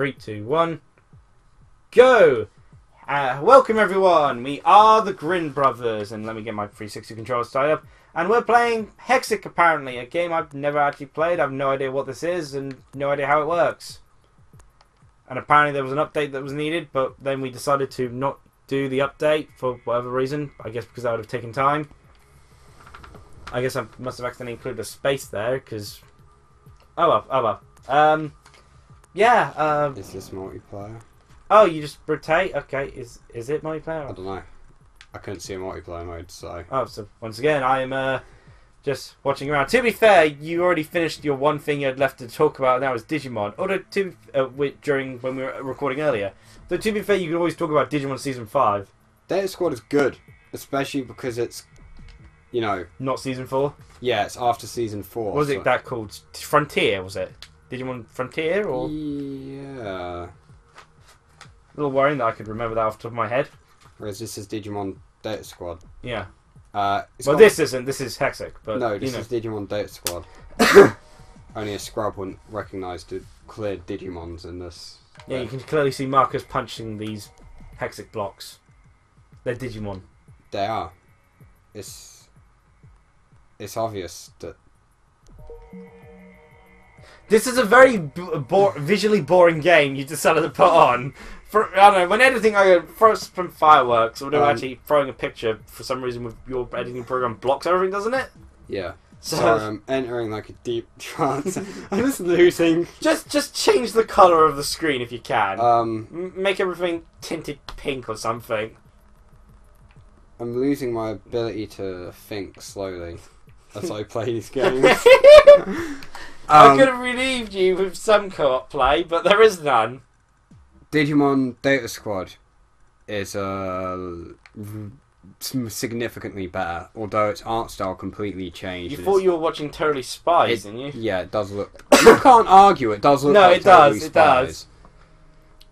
Three, two, one, go! Uh, welcome everyone. We are the Grin Brothers, and let me get my 360 controller started up. And we're playing Hexic apparently, a game I've never actually played. I have no idea what this is and no idea how it works. And apparently there was an update that was needed, but then we decided to not do the update for whatever reason. I guess because that would have taken time. I guess I must have accidentally included a space there because. Oh well, oh well. Um, yeah. Uh, Is this multiplayer? oh, you just rotate. Okay, is is it multiplayer? I don't know. I couldn't see a multiplayer mode, so Oh, so once again, I am uh, just watching around. To be fair, you already finished your one thing you had left to talk about, and that was Digimon. Although, to uh, wi- during when we were recording earlier, though to be fair, you can always talk about Digimon season five, Data Squad is good, especially because it's, you know, not season four. yeah, it's after season four. Was so- it that called? Frontier was it? Digimon Frontier, or a Yeah. little worrying that I could remember that off the top of my head. Whereas this is Digimon Data Squad. Yeah. Uh, well, got- this isn't. This is Hexic, but no, you this know. is Digimon Data Squad. Only a scrub wouldn't recognise the clear Digimons in this. Yeah, you can clearly see Marcus punching these Hexic blocks. They're Digimon. They are. It's. It's obvious that This is a very b- bore- visually boring game you decided to put on. For I don't know when editing, I go first from fireworks, although Um, actually throwing a picture for some reason with your editing program blocks everything, doesn't it? yeah. So Sorry, I'm entering like a deep trance. I'm just losing. just just change the color of the screen if you can. Um, M- Make everything tinted pink or something. I'm losing my ability to think slowly as I play these games. I Um, could have relieved you with some co-op play, but there is none. Digimon Data Squad is uh, significantly better, although its art style completely changed. You thought it's- you were watching Totally Spies, it- didn't you? Yeah, it does look. you can't argue. It does look. No, like it does, Totally it does.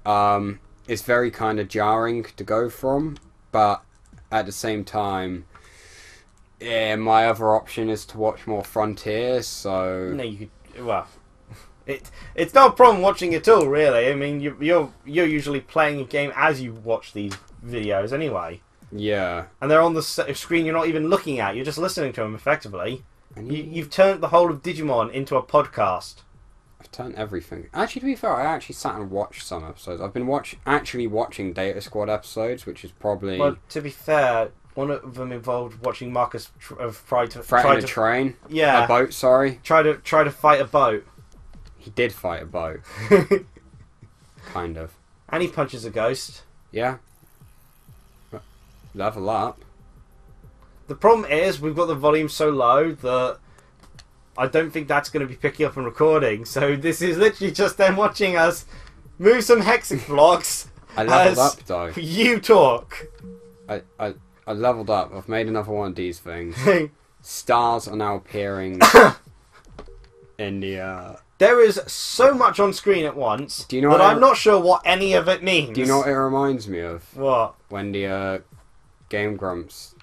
Um, it's very kind of jarring to go from, but at the same time, yeah, my other option is to watch more Frontier. So No, you could. Well, it it's not a problem watching it all, really. I mean, you, you're you're usually playing a game as you watch these videos anyway, yeah, and they're on the screen you're not even looking at. You're just listening to them effectively. and You, you've turned the whole of Digimon into a podcast. I've turned everything. Actually, to be fair, I actually sat and watched some episodes. I've been watch actually watching Data Squad episodes, which is probably Well, to be fair, one of them involved watching Marcus tr- of try to threatening try a to train, yeah a boat. Sorry, try to try to fight a boat, he did fight a boat, kind of. and he punches a ghost. Yeah. Level up. The problem is we've got the volume so low that I don't think that's going to be picking up and recording. So this is literally just them watching us move some hexic blocks. I leveled as up though. You talk. I, I I leveled up. I've made another one of these things. Stars are now appearing in the. Uh, there is so much on screen at once Do you know that I'm not sure what any of it means. do you know what it reminds me of? What? When the uh, Game Grumps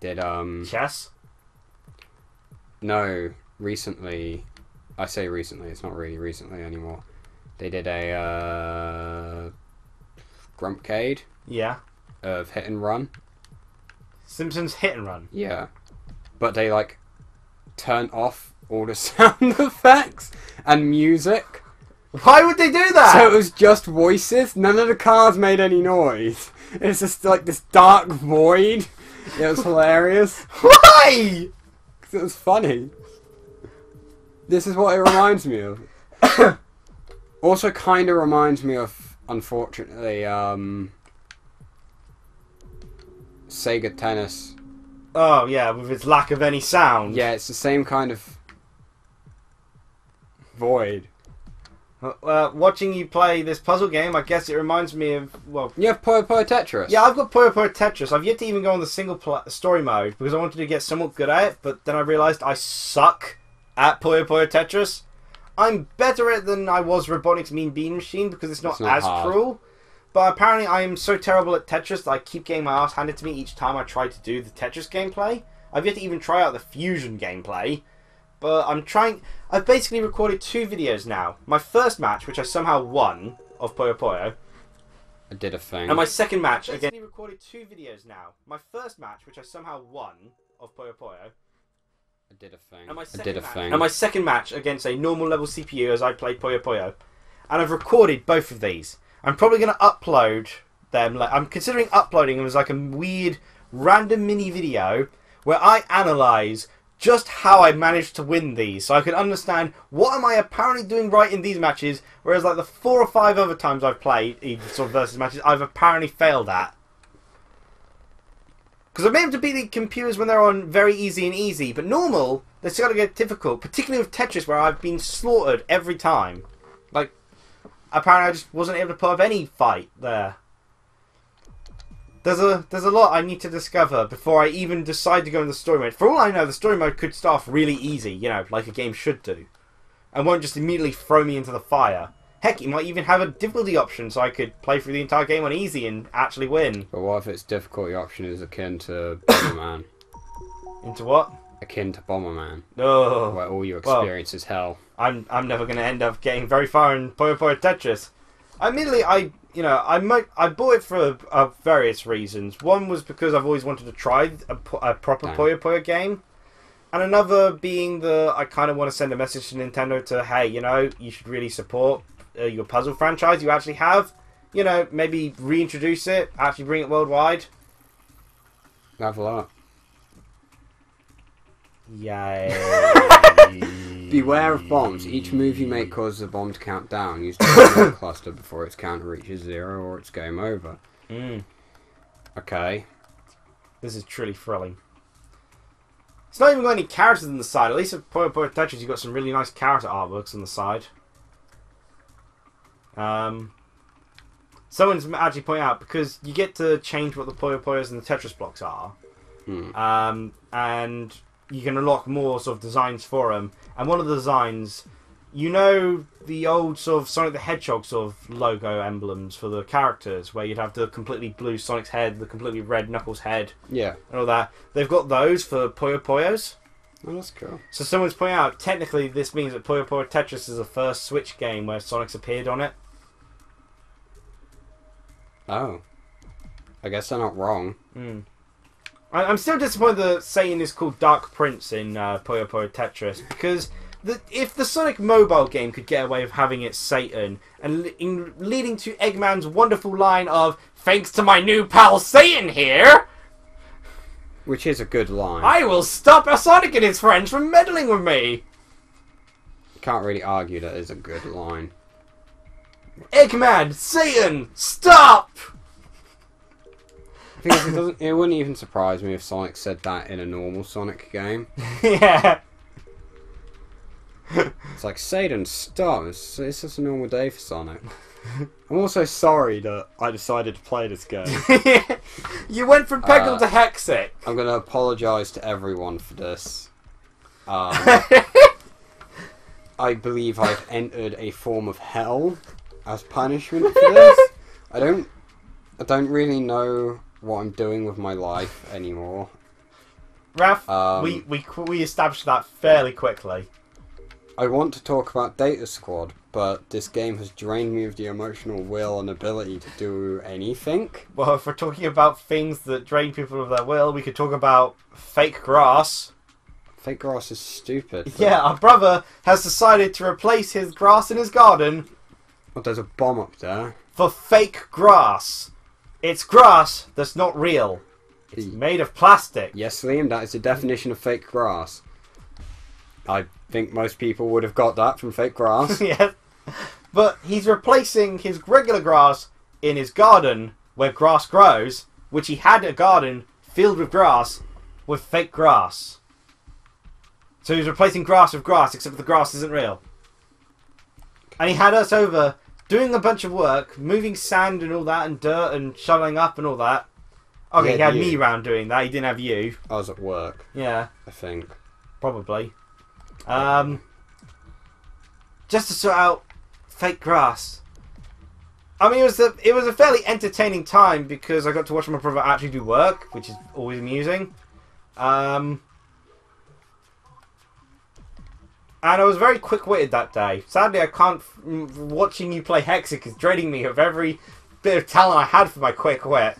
did um Chess? no recently. I say recently. It's not really recently anymore. They did a uh, Grumpcade Yeah. Of Hit and Run. Simpsons Hit and Run. Yeah. But they like turn off all the sound effects and music. Why would they do that? So it was just voices. None of the cars made any noise. It's just like this dark void. It was hilarious. Why? 'Cause it was funny. This is what it reminds me of. also kind of reminds me of, unfortunately, um, Sega Tennis. Oh yeah, with its lack of any sound. Yeah, it's the same kind of void. Uh, watching you play this puzzle game, I guess it reminds me of well. You have Puyo Puyo Tetris. Yeah, I've got Puyo Puyo Tetris. I've yet to even go on the single pl- story mode because I wanted to get somewhat good at it, but then I realised I suck at Puyo Puyo Tetris. I'm better at it than I was Robotnik's Mean Bean Machine because it's not, It's not as hard. cruel. But apparently, I am so terrible at Tetris that I keep getting my ass handed to me each time I try to do the Tetris gameplay. I've yet to even try out the Fusion gameplay, but I'm trying. I've basically recorded two videos now. My first match, which I somehow won, of Puyo Puyo, I did a thing. and my second match again. I've basically recorded two videos now. My first match, which I somehow won, of Puyo Puyo, I did a thing. and my I second did a match, thing. and my second match against a normal level CPU as I played Puyo Puyo, and I've recorded both of these. I'm probably going to upload them. Like I'm considering uploading them as like a weird random mini video where I analyze just how I managed to win these, so I can understand what am I apparently doing right in these matches, whereas like the four or five other times I've played these sort of versus matches, I've apparently failed at. Because I've been able to beat the computers when they're on very easy and easy, but normal, they start to get difficult, particularly with Tetris, where I've been slaughtered every time. Apparently I just wasn't able to put up any fight there. There's a there's a lot I need to discover before I even decide to go in the story mode. For all I know, the story mode could start off really easy, you know, like a game should do, and won't just immediately throw me into the fire. Heck, it might even have a difficulty option so I could play through the entire game on easy and actually win. But what if its difficulty option is akin to Bomberman? Into what? Akin to Bomberman, Oh, where all you Well- experience is hell. I'm I'm never going to end up getting very far in Puyo Puyo Tetris. Admittedly, I you know I might I bought it for uh, various reasons. One was because I've always wanted to try a, a proper Damn. Puyo Puyo game, and another being the I kind of want to send a message to Nintendo to hey you know you should really support uh, your puzzle franchise you actually have. You know maybe reintroduce it, actually bring it worldwide. Level up. Yay! Beware of bombs. Each move you make causes a bomb to count down. Use the cluster before its count reaches zero or it's game over. Mm. Okay. This is truly thrilling. It's not even got any characters on the side. At least with Puyo Puyo Tetris, you've got some really nice character artworks on the side. Um, someone's actually pointed out because you get to change what the Puyo Puyos and the Tetris blocks are, Hmm. um, and you can unlock more sort of designs for them. And one of the designs, you know, the old sort of Sonic the Hedgehog sort of logo emblems for the characters, where you'd have the completely blue Sonic's head, the completely red Knuckles head, Yeah. and all that. They've got those for Puyo Puyos. Oh, that's cool. So someone's pointing out, technically, this means that Puyo Puyo Tetris is the first Switch game where Sonic's appeared on it. Oh. I guess they're not wrong. Mm. I- I'm still disappointed that Satan is called Dark Prince in uh, Puyo Puyo Tetris because the, if the Sonic mobile game could get away with having it Satan and le- in, leading to Eggman's wonderful line of "Thanks to my new pal Satan here, Which is a good line. I will stop Sonic and his friends from meddling with me." Can't really argue that is a good line. Eggman, Satan, stop! Because it doesn't. It wouldn't even surprise me if Sonic said that in a normal Sonic game. yeah. It's like Satan, stop! It's, it's just a normal day for Sonic. I'm also sorry that I decided to play this game. you went from Peggle Uh, to Hexic. I'm gonna apologise to everyone for this. Um, I believe I've entered a form of hell as punishment for this. I don't. I don't really know what I'm doing with my life anymore. Ralph, Um, we, we we established that fairly quickly. I want to talk about Data Squad, but this game has drained me of the emotional will and ability to do anything. Well, if we're talking about things that drain people of their will, we could talk about fake grass. Fake grass is stupid. Yeah, our brother has decided to replace his grass in his garden Oh, there's a bomb up there. for fake grass. It's grass that's not real. It's made of plastic. Yes, Liam, that is the definition of fake grass. I think most people would have got that from fake grass. yes. But he's replacing his regular grass in his garden where grass grows, which he had a garden filled with grass, with fake grass. So he's replacing grass with grass, except the grass isn't real. And he had us over doing a bunch of work, moving sand and all that, and dirt and shoveling up and all that. Okay, He he had had me round doing that. He didn't have you. I was at work, Yeah. I think. Probably. Um, just to sort out fake grass. I mean, it was a it was a fairly entertaining time because I got to watch my brother actually do work, which is always amusing. Um, and I was very quick-witted that day. Sadly, I can't. Watching you play Hexic is draining me of every bit of talent I had for my quick wit.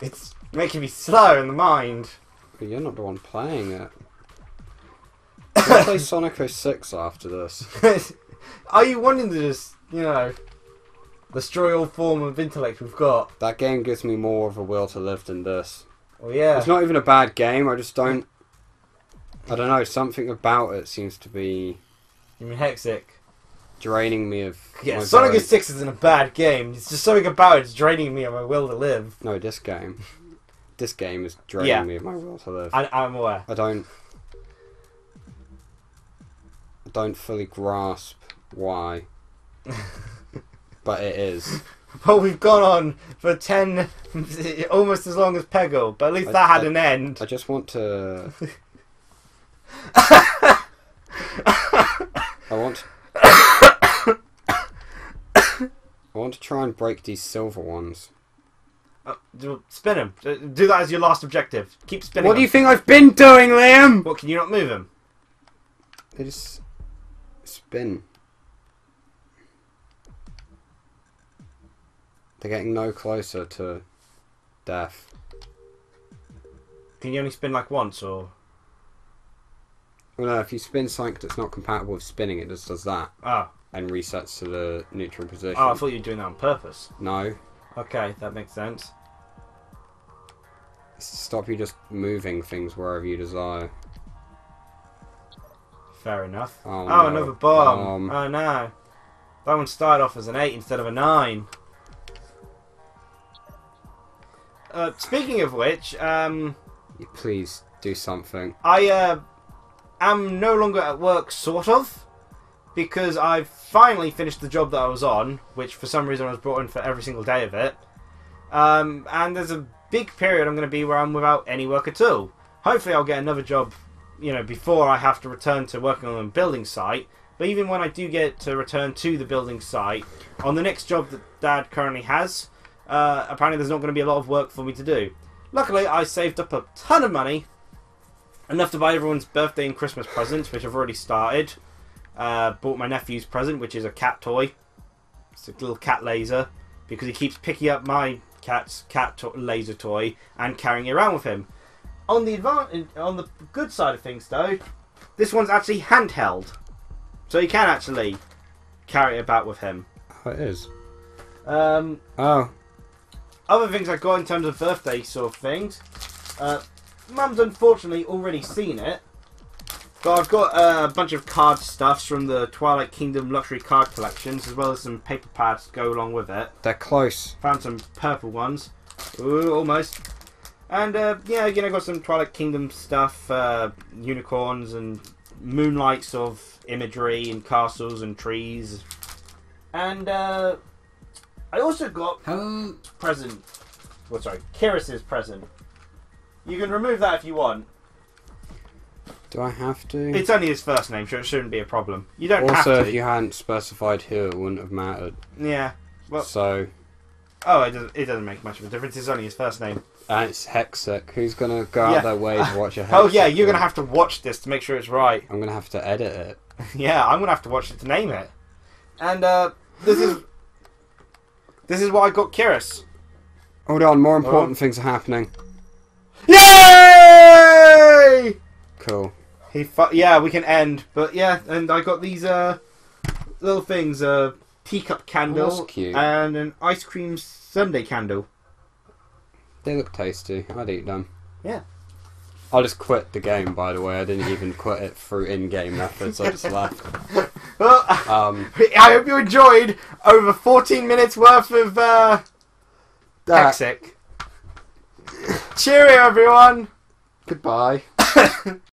It's making me slow in the mind. But you're not the one playing it. I'll play Sonic 06 after this. Are you wanting to just, you know, destroy all form of intellect we've got? That game gives me more of a will to live than this. Well, yeah. It's not even a bad game, I just don't. I don't know, something about it seems to be You mean Hexic? draining me of. Yeah, my Sonic very- 06 isn't a bad game. It's just something about it's draining me of my will to live. No, this game. This game is draining Yeah. me of my will to live. I, I'm aware. I don't. I don't fully grasp why. but it is. But we've gone on for 10, almost as long as Peggle, but at least I- that had I- an end. I just want to. I want. I want to try and break these silver ones. Uh, do- spin him. Do that as your last objective. Keep spinning What do you him. think I've been doing, Liam? What, can you not move him? They just spin. They're getting no closer to death. Can you only spin like once, or... Well, no, if you spin something that's not compatible with spinning, it just does that Oh, and resets to the neutral position. oh I thought you were doing that on purpose. No, Okay, that makes sense. it's to stop you just moving things wherever you desire. Fair enough. Oh, Oh, no. another bomb. Um, oh no. That one started off as an 8 instead of a 9. Uh, speaking of which, um, Please do something. I uh, am no longer at work, sort of, because I've finally finished the job that I was on, which for some reason I was brought in for every single day of it. Um, and there's a big period I'm going to be where I'm without any work at all. Hopefully, I'll get another job, you know, before I have to return to working on a building site. But even when I do get to return to the building site, on the next job that Dad currently has, uh, apparently there's not going to be a lot of work for me to do. Luckily, I saved up a ton of money, enough to buy everyone's birthday and Christmas presents, which I've already started. Uh, bought my nephew's present, which is a cat toy. It's a little cat laser because he keeps picking up my cat's cat to- laser toy and carrying it around with him. On the advan- on the good side of things, though, this one's actually handheld, so you can actually carry it about with him. Oh, it is. Um, Oh, other things I got in terms of birthday sort of things. Uh, Mum's unfortunately already seen it. But I've got uh, a bunch of card stuffs from the Twilight Kingdom luxury card collections, as well as some paper pads to go along with it. they're close. Found some purple ones. Ooh, almost. And uh, yeah, again, I got some Twilight Kingdom stuff, uh, unicorns and moonlights of imagery and castles and trees. And uh, I also got How? present. Well, sorry, Kiris's present. You can remove that if you want. Do I have to? It's only his first name, so it shouldn't be a problem. You don't also, have to. if you hadn't specified who, it wouldn't have mattered. Yeah. Well- so, Oh, it doesn't, it doesn't make much of a difference. It's only his first name. and it's Hexic. Who's gonna go out Yeah. their way to watch a Hexic? Oh yeah, you're gonna have to watch this to make sure it's right. I'm gonna have to edit it. Yeah, I'm gonna have to watch it to name it. And uh, this is this is what I got Kiris. Hold on, more important things are happening. Yay! Cool. He yeah, we can end. But yeah, and I got these uh little things, uh teacup candle cute. and an ice cream sundae candle. They look tasty. I'd eat them. Yeah. I'll just quit the game, by the way. I didn't even quit it through in-game methods. I just left. Well, Um, I hope you enjoyed over 14 minutes worth of uh Hexic. Cheerio, everyone. Goodbye.